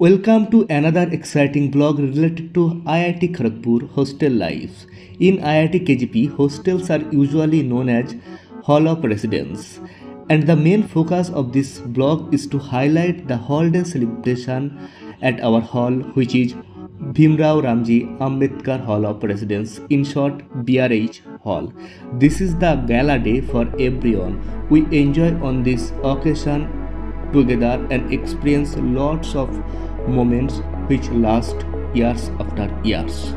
Welcome to another exciting blog related to IIT Kharagpur hostel life. In IIT KGP, hostels are usually known as Hall of Residence, and the main focus of this blog is to highlight the hall day celebration at our hall, which is Bhimrao Ramji Ambedkar Hall of Residence, in short BRH Hall. This is the gala day for everyone. We enjoy on this occasion together and experience lots of moments which last years after years.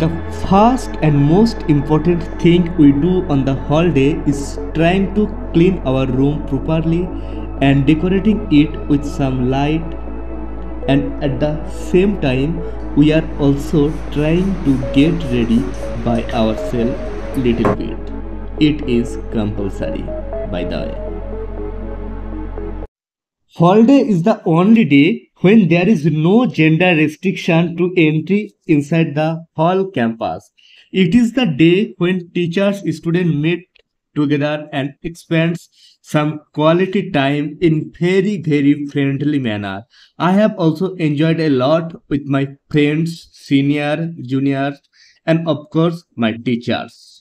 The first and most important thing we do on the hall day is trying to clean our room properly and decorating it with some light. And at the same time we are also trying to get ready by ourselves little bit. It is compulsory by the way. Hall day is the only day when there is no gender restriction to entry inside the hall campus. It is the day when teachers students meet together and spends some quality time in very very friendly manner. I have also enjoyed a lot with my friends senior juniors and of course my teachers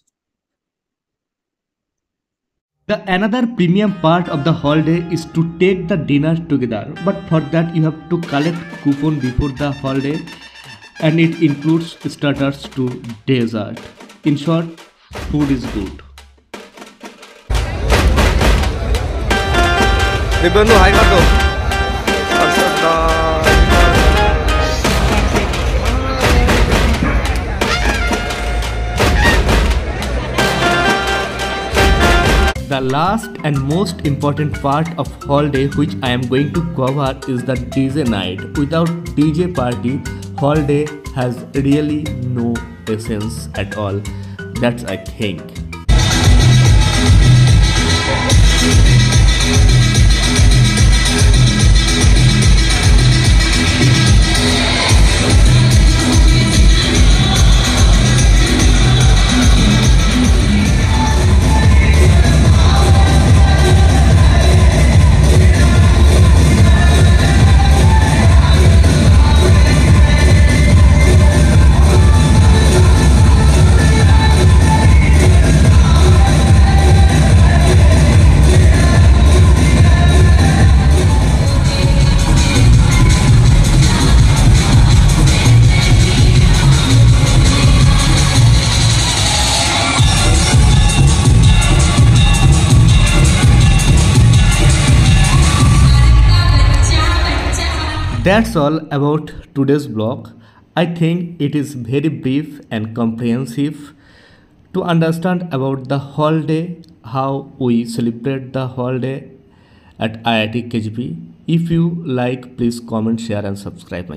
the another premium part of the hall day is to take the dinner together. But for that you have to collect coupon before the hall day and it includes starters to dessert. In short, food is good. Vibanu, hi, The last and most important part of hall day which I am going to cover is the DJ night. Without DJ party, hall day has really no essence at all. That's I think. That's all about today's blog. I think it is very brief and comprehensive to understand about the hall day, how we celebrate the hall day at IIT KGP. If you like, please comment, share, and subscribe.